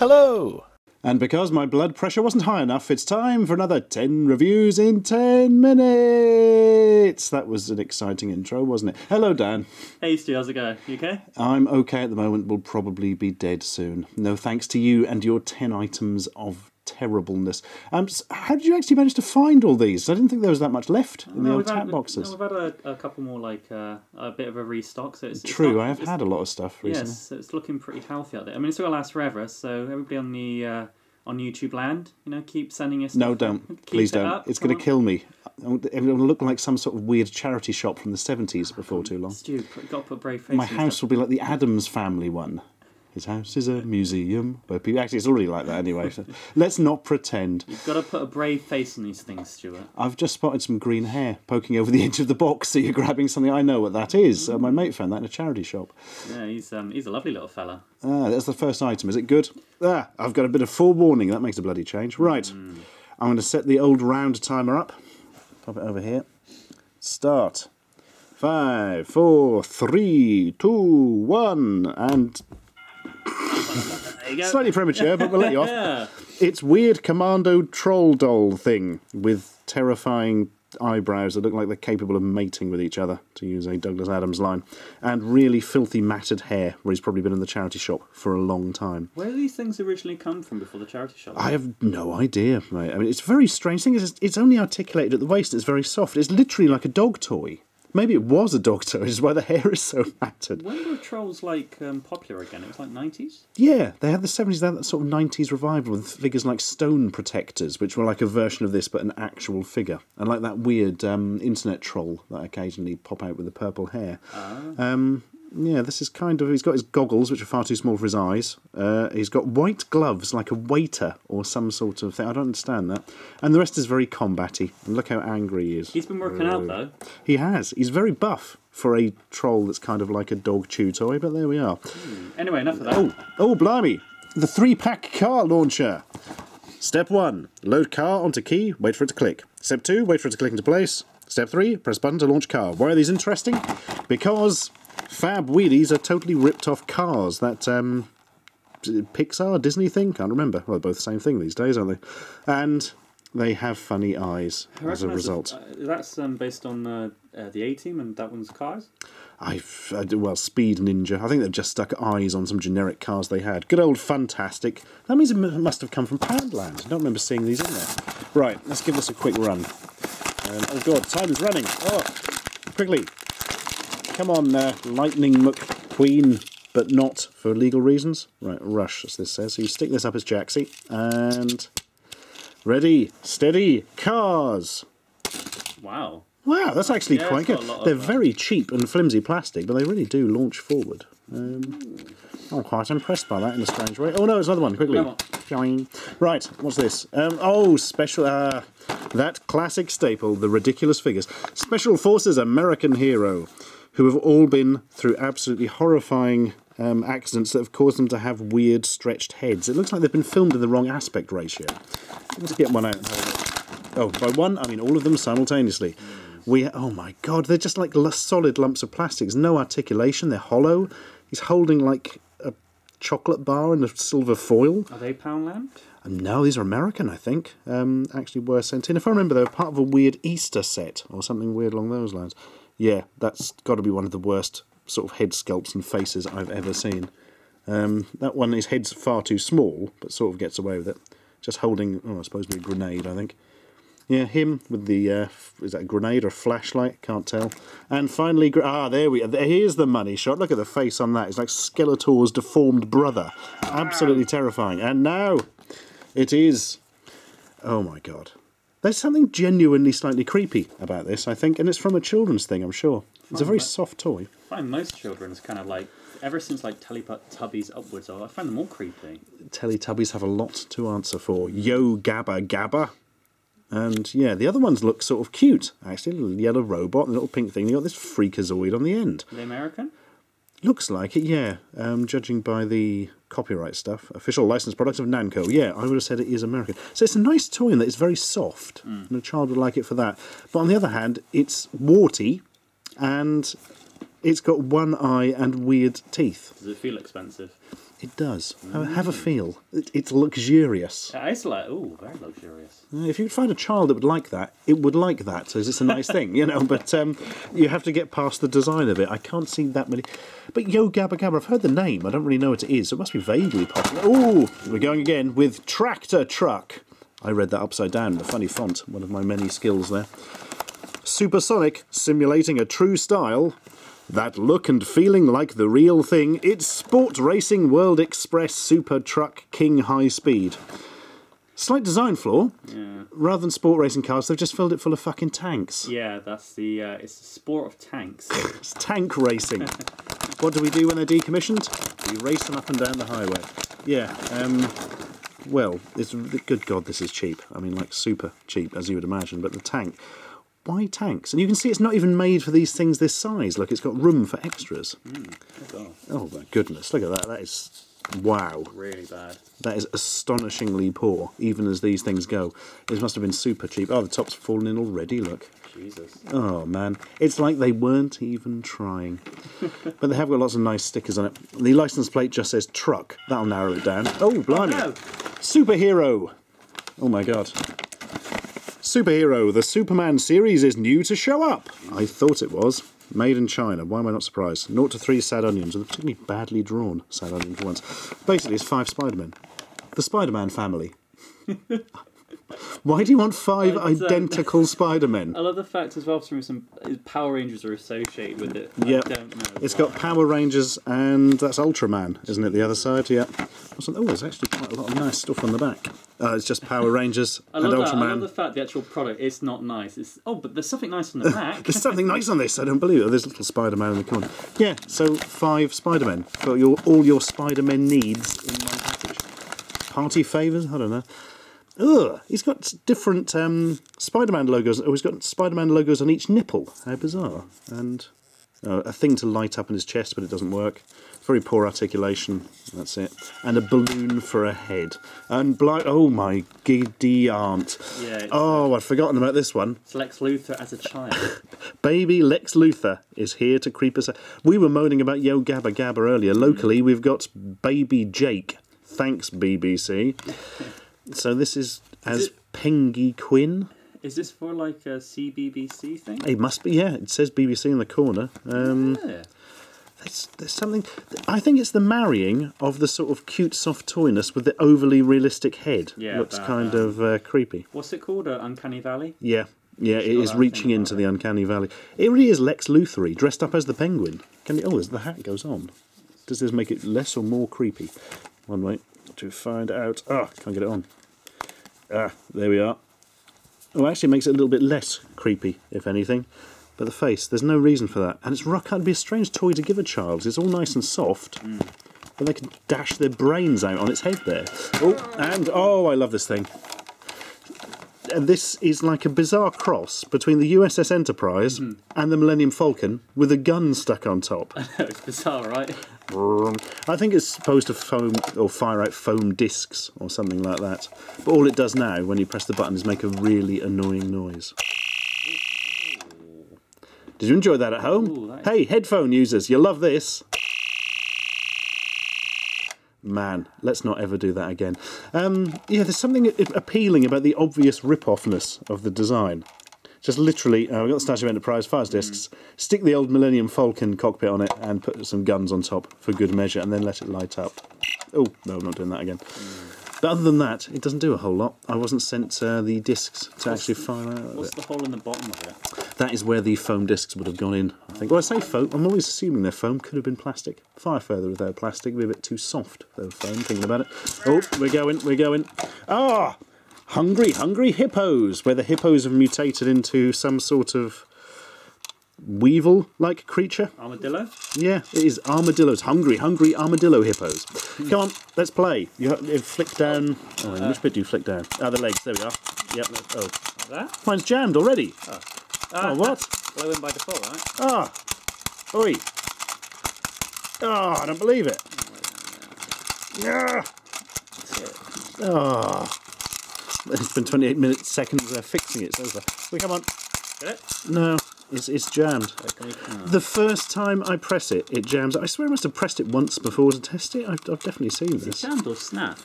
Hello! And because my blood pressure wasn't high enough, it's time for another 10 reviews in 10 minutes. That was an exciting intro, wasn't it? Hello, Dan. Hey, Stu, how's it going? You okay? I'm okay at the moment, will probably be dead soon. No thanks to you and your 10 items of terribleness. Um, how did you actually manage to find all these? I didn't think there was that much left in the old tap had, boxes. No, we've had a, a couple more, like uh, a bit of a restock. So it's, True, it's not, I have had a lot of stuff recently. Yes, so it's looking pretty healthy out there. I mean, it's going to last forever. So everybody on the uh, on YouTube land, you know, keep sending us. No, don't. Please don't. Up. It's going to kill me. It will look like some sort of weird charity shop from the 70s before too long. Stu, got to put a brave face My house will be like the Addams family one. His house is a museum where people. Actually, it's already like that anyway. So let's not pretend. You've got to put a brave face on these things, Stuart. I've just spotted some green hair poking over the edge of the box, so you're grabbing something. I know what that is. Uh, my mate found that in a charity shop. Yeah, he's um, he's a lovely little fella. Ah, that's the first item. Is it good? Ah, I've got a bit of forewarning. That makes a bloody change. Right. I'm going to set the old round timer up. Pop it over here. Start. Five, four, three, two, one, and There you go. Slightly premature, but we'll let you off. It's weird commando troll doll thing with terrifying eyebrows that look like they're capable of mating with each other, to use a Douglas Adams line, and really filthy matted hair, where he's probably been in the charity shop for a long time. Where do these things originally come from before the charity shop? I have no idea, mate. I mean, it's a very strange thing. Is it's only articulated at the waist. and It's very soft. It's literally like a dog toy. Maybe it was a dog toy, which is why the hair is so matted. When were trolls like um, popular again? It was like nineties. Yeah, they had the 70s, they had that sort of 90s revival with figures like Stone Protectors, which were like a version of this but an actual figure. And like that weird um, internet troll that occasionally pop out with the purple hair. Um, yeah, this is kind of. He's got his goggles, which are far too small for his eyes. Uh, he's got white gloves, like a waiter or some sort of thing. I don't understand that. And the rest is very combatty. And look how angry he is. He's been working out though. He has. He's very buff for a troll that's kind of like a dog chew toy, but there we are. Anyway, enough of that. Oh, oh, blimey. The three pack car launcher. Step one load car onto key, wait for it to click. Step two, wait for it to click into place. Step three, press button to launch car. Why are these interesting? Because Fab Wheelies are totally ripped off cars. That um, Pixar, Disney thing? Can't remember. Well, they're both the same thing these days, aren't they? And they have funny eyes as a result. uh, that's um, based on uh, uh, the A Team and that one's cars. I've, I well, Speed Ninja. I think they've just stuck eyes on some generic cars they had. Good old Fantastic. That means it must have come from Poundland. I don't remember seeing these in there. Right, let's give this a quick run. Um, oh god, time is running. Oh, quickly. Come on, uh, Lightning McQueen, but not for legal reasons. Right, rush, as this says. So you stick this up as Jaxie, and ready, steady, cars. Wow. Wow, that's actually Yeah, quite good. They're uh, very cheap and flimsy plastic, but they really do launch forward. Um, I'm quite impressed by that in a strange way. Oh no, it's another one. Quickly. Right, what's this? Um, oh, special. Uh, that classic staple, the ridiculous figures. Special Forces American hero, who have all been through absolutely horrifying um, accidents that have caused them to have weird stretched heads. It looks like they've been filmed in the wrong aspect ratio. Let's get one out. and have a look. Oh, by one, I mean all of them simultaneously. We, oh my god, they're just like l- solid lumps of plastics. No articulation. They're hollow. He's holding like a chocolate bar in a silver foil. Are they Poundland? And no, these are American, I think. Um, actually, were sent in. If I remember, they were part of a weird Easter set or something weird along those lines. Yeah, that's got to be one of the worst sort of head sculpts and faces I've ever seen. Um, that one, his head's far too small, but sort of gets away with it. Just holding, oh, I suppose, a grenade, I think. Yeah, him with the uh, is that a grenade or a flashlight? Can't tell. And finally, ah, there we are. Here's the money shot. Look at the face on that. It's like Skeletor's deformed brother. Absolutely terrifying. And now, it is. Oh my god. There's something genuinely slightly creepy about this, I think, and it's from a children's thing, I'm sure. It's a very soft toy. I find most children's kind of like ever since like Teletubbies upwards. I find them all creepy. Teletubbies have a lot to answer for. Yo Gabba Gabba. And yeah, the other ones look sort of cute. Actually, a little yellow robot, a little pink thing. You got this freakazoid on the end. Are they American? Looks like it, yeah. Um, judging by the copyright stuff, official licensed product of Namco. Yeah, I would have said it is American. So it's a nice toy in that it's very soft, and a child would like it for that. But on the other hand, it's warty, and It's got one eye and weird teeth. Does it feel expensive? It does. Have- Have a feel. It- It's luxurious. It's like, oh, very luxurious. If you could find a child that would like that, it would like that, as it's a nice thing, you know. But um, you have to get past the design of it. I can't see that many. But Yo Gabba Gabba, I've heard the name. I don't really know what it is. So it must be vaguely popular. Oh, we're going again with Tractor Truck. I read that upside down, the funny font, one of my many skills there. Supersonic, simulating a true style. That look and feeling like the real thing. It's Sport Racing World Express Super Truck King High Speed. Slight design flaw. Yeah. Rather than sport racing cars, they've just filled it full of fucking tanks. Yeah, that's the, uh, it's the sport of tanks. It's tank racing. what do we do when they're decommissioned? We race them up and down the highway. Yeah, um, well, it's good God, this is cheap. I mean, like super cheap, as you would imagine. But the tank, why tanks? And you can see it's not even made for these things this size. Look, it's got room for extras. oh, Oh my goodness, look at that. That is wow. really bad. That is astonishingly poor, even as these things go. This must have been super cheap. Oh, the top's fallen in already. Look. Jesus. Oh man, it's like they weren't even trying. but they have got lots of nice stickers on it. The license plate just says truck. That'll narrow it down. Oh, blimey. Oh, no. Superhero. Oh my god. Superhero, the Superman series is new to show up. I thought it was. Made in China. Why am I not surprised? 0 to 3 sad onions, with a particularly badly drawn sad onion for once. Basically, it's five Spider-Men. The Spider-Man family. Why do you want five don't- um, identical Spider-Men? I love the fact as well, some Power Rangers are associated with it. Yep. I don't know. It's why. got Power Rangers and that's Ultraman, isn't it? The other side, yeah. Oh, there's actually quite a lot of nice stuff on the back. Uh, it's just Power Rangers I and love that. I love the fact the actual product is not nice. It's oh, but there's something nice on the back. There's something nice on this. I don't believe it. There's a little Spider-Man in the corner. Yeah, so five Spider-Men for your all your Spider-Man needs in one package. Party favours? I don't know. Ugh, he's got different um, Spider-Man logos. Oh, he's got Spider-Man logos on each nipple. How bizarre! And uh, a thing to light up in his chest, but it doesn't work. Very poor articulation. That's it. And a balloon for a head. And blind. Oh my giddy aunt! Yeah, Oh, I'd forgotten about this one. It's Lex Luthor as a child. Baby Lex Luthor is here to creep us. out. We were moaning about Yo Gabba Gabba earlier. Locally, we've got Baby Jake. Thanks, BBC. So this is as it- Pengy Quinn. Is this for like a CBBC thing? It must be, yeah. It says BBC in the corner. Um, Yeah. there's, there's something. I think it's the marrying of the sort of cute, soft toyness with the overly realistic head. Yeah, looks that, kind um, of uh, creepy. What's it called? Uh, Uncanny Valley. Yeah, yeah, it is reaching into the uncanny valley. It really is Lex Luthor dressed up as the penguin. Can you, oh, the hat goes on, does this make it less or more creepy? One way to find out. Ah, can't get it on. Ah, there we are. Oh, actually, it makes it a little bit less creepy, if anything. But the face, there's no reason for that, and it's rock. It'd be a strange toy to give a child. It's all nice and soft. Hmm. But they can dash their brains out on its head there. Oh, and oh, I love this thing this is like a bizarre cross between the USS Enterprise mm-hmm. and the Millennium Falcon with a gun stuck on top. it's bizarre, right? I think it's supposed to foam or fire out foam discs or something like that. But all it does now when you press the button is make a really annoying noise. Did you enjoy that at home? Ooh, that Hey, headphone users, you'll love this. Man, let's not ever do that again. Um, yeah, there's something appealing about the obvious rip-offness of the design. Just literally, uh, we've got the Starship Enterprise fires discs, stick the old Millennium Falcon cockpit on it, and put some guns on top for good measure, and then let it light up. Oh, no, I'm not doing that again. But other than that, it doesn't do a whole lot. I wasn't sent uh, the discs to actually fire out What's the hole in the bottom of it? That is where the foam discs would have gone in, I think. Well, I say foam, I'm always assuming they're foam. Could have been plastic. Fire further without plastic would be a bit too soft, though, foam, thinking about it. Oh, we're going, we're going. Ah! Hungry, hungry hippos, where the hippos have mutated into some sort of weevil like creature. Armadillo? Yeah, it is armadillos. Hungry, hungry armadillo hippos. Come on, let's play. You, flick down. Oh, which bit do you flick down? Ah, the legs. There we are. Yep. Oh, Like that? mine's jammed already. Oh, what? Blow in by default, right? Ah, oi. Oh, I don't believe it. Yeah. Oh. It's been 28 minutes, seconds uh, fixing it. It's over. We come on. Get it? No. It's, it's jammed. Okay, on. The first time I press it, it jams. I swear I must have pressed it once before to test it. I've, I've definitely seen Is it this. jammed or snap?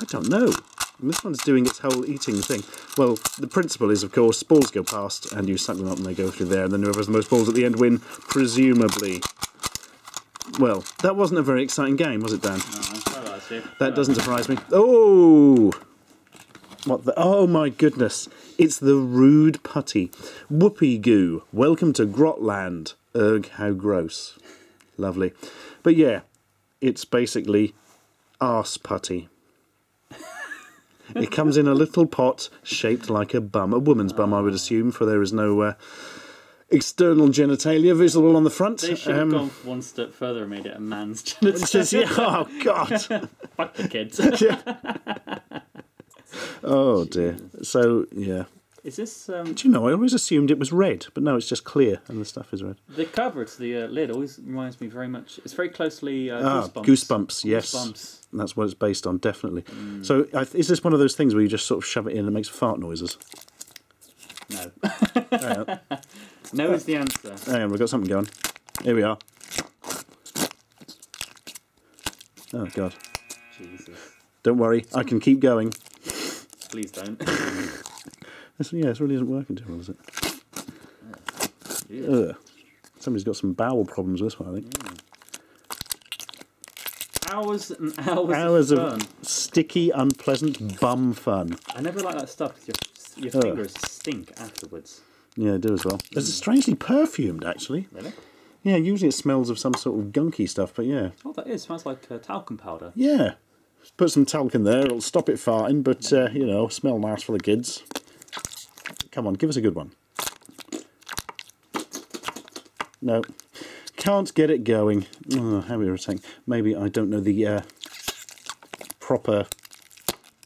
I don't know. And this one's doing its whole eating thing. Well, the principle is, of course, balls go past and you suck them up and they go through there, and then whoever has the most balls at the end win, presumably. Well, that wasn't a very exciting game, was it, Dan? Oh, this. That doesn't surprise me. Oh! What the? Oh my goodness. It's the rude putty. Whoopee goo. Welcome to Grotland. Ugh, how gross. Lovely. But yeah, it's basically arse putty. it comes in a little pot shaped like a bum. A woman's bum, I would assume, for there is no uh, external genitalia visible on the front. They should have Um, gone one step further and made it a man's genital. it's just- yeah, oh, God. Fuck the kids. Oh, dear. So, yeah. Is this um, Do you know, I always assumed it was red, but no, it's just clear and the stuff is red. the cover to the uh, lid? Always reminds me very much. It's very closely uh, Ah, goosebumps. Goosebumps, yes. Goosebumps. That's what it's based on, definitely. So, I th- is this one of those things where you just sort of shove it in and it makes fart noises? No. No is the answer. hang on, we've got something going. Here we are. Oh, God. Jesus. Don't worry, I can keep going. Please don't. This, yeah, this really isn't working too well, is it? Ugh. Somebody's got some bowel problems with this one, I think. hours and hours, Hours of of sticky, unpleasant bum fun. I never like that stuff because your, your fingers stink afterwards. Yeah, I do as well. It's strangely perfumed, actually. Really? Yeah, usually it smells of some sort of gunky stuff, but yeah. Oh, that is. smells like uh, talcum powder. Yeah. Put some talc in there, it'll stop it farting, but, uh, you know, smell nice for the kids. Come on, give us a good one. No. Can't get it going. Oh, how irritating. Maybe I don't know the uh, proper...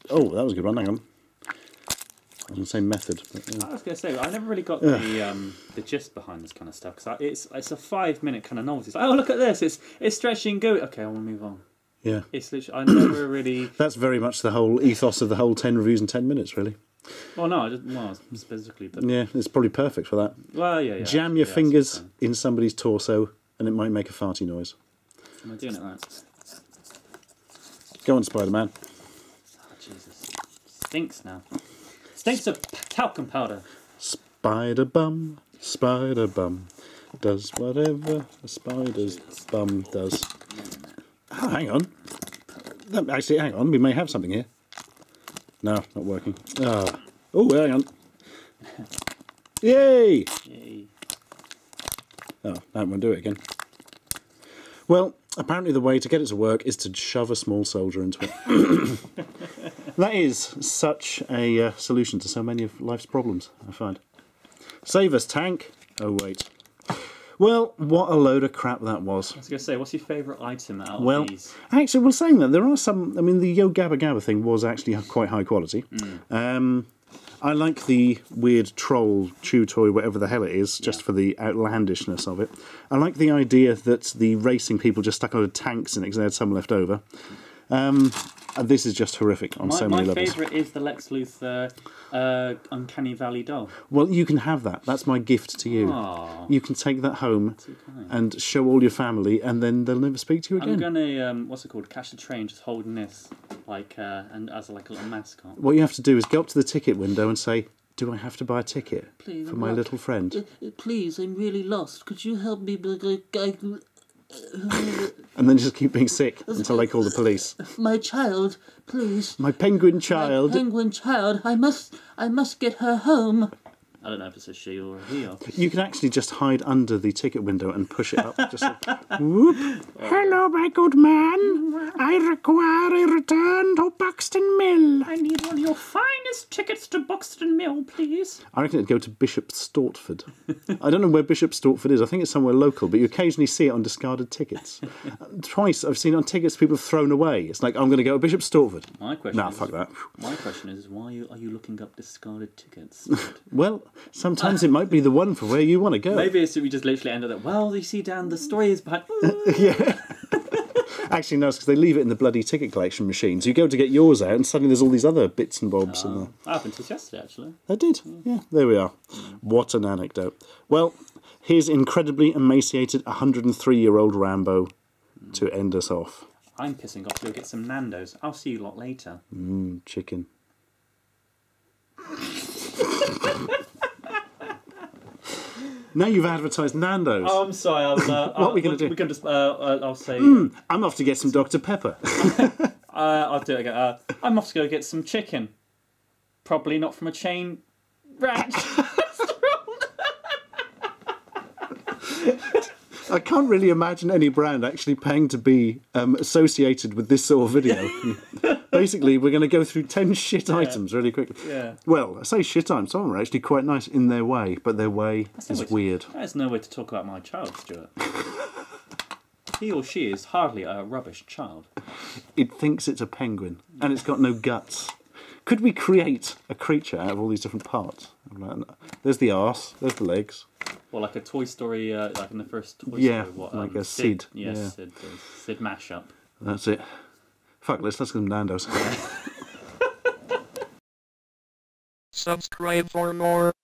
Oh, that was a good one, hang on. I was going to say method. But. I was going to say, I never really got the um, the gist behind this kind of stuff because it's it's a five minute kind of novelty. It's like, oh, look at this! It's it's stretching gooey. Okay, I want to move on. Yeah. It's literally I never really. That's very much the whole ethos of the whole 10 reviews in 10 minutes, really. Well, no, I just well specifically, but Yeah, it's probably perfect for that. well, yeah, yeah. Jam your yeah, fingers in somebody's torso and it might make a farty noise. Am I doing it right? Go on, Spider Man. Oh, ah, Jesus, stinks now. Stinks of talcum powder. Spider bum, spider bum, does whatever a spider's bum does. Oh, hang on. Actually, hang on, we may have something here. No, not working. Ah. Oh, hang on. Yay! Yay. Oh, that won't do it again. Well, apparently the way to get it to work is to shove a small soldier into it. that is such a uh, solution to so many of life's problems, I find. Save us, tank. Oh, wait. Well, what a load of crap that was. I was going to say, what's your favourite item out of Well, these? actually, well, saying that, there are some. I mean, the Yo Gabba Gabba thing was actually quite high quality. Um, I like the weird troll chew toy, whatever the hell it is, just Yeah. for the outlandishness of it. I like the idea that the racing people just stuck a lot of tanks in it because they had some left over. Um, this is just horrific on My, so my many levels. favourite is the Lex Luthor uh, Uncanny Valley doll. Well, you can have that. That's my gift to you. Aww. You can take that home and show all your family, and then they'll never speak to you again. I'm gonna um, what's it called? Catch the train, just holding this like uh, and as like a little mascot. What you have to do is go up to the ticket window and say, "Do I have to buy a ticket Please, for I'm my not- little friend?" Uh, uh, Please, I'm really lost. Could you help me? But I, I, And then just keep being sick until they call the police. my child, please. My penguin child. My child. penguin child. I must. I must get her home. I don't know if it's a she or a he. Or... You can actually just hide under the ticket window and push it up. Just like, whoop. Hello, my good man. I require a return to Buxton Mill. I need one of your finest tickets to Buxton Mill, please. I reckon it'd go to Bishop Stortford. I don't know where Bishop Stortford is. I think it's somewhere local, but you occasionally see it on discarded tickets. Twice I've seen it on tickets people have thrown away. It's like, I'm going to go to Bishop Stortford. My question. Nah, is, fuck that. My question is, why are you, are you looking up discarded tickets? Well, sometimes it might be the one for where you want to go. Maybe it's we just literally end up. Well, you see, Dan, the story is behind. yeah. Actually, no, because they leave it in the bloody ticket collection machine. So you go to get yours out, and suddenly there's all these other bits and bobs in there. I happened to yesterday, actually. I did. Yeah, there we are. What an anecdote. Well, here's incredibly emaciated 103 year old Rambo to end us off. I'm pissing off to go get some Nando's. I'll see you lot later. Mm, chicken. Now you've advertised Nando's. Oh, I'm sorry. I'll, uh, What are we gonna do? We can just. Uh, uh, I'll say. I'm off to get some Dr. Pepper. Uh, I'll do it again. Uh, I'm off to go get some chicken. Probably not from a chain ranch. I can't really imagine any brand actually paying to be um, associated with this sort of video. Basically, we're going to go through 10 shit items really quickly. Yeah. Well, I say shit items, some of them are actually quite nice in their way, but their way no is way to- weird. There's no way to talk about my child, Stuart. he or she is hardly a rubbish child. It thinks it's a penguin, and it's got no guts. Could we create a creature out of all these different parts? There's the arse, there's the legs. Well, like a Toy Story, uh, like in the first Toy Yeah, Story. What, like um, a Sid, Yes, yeah. Sid, uh, Sid mashup. That's it. Fuck, let's let's get some Nando's. Subscribe for more.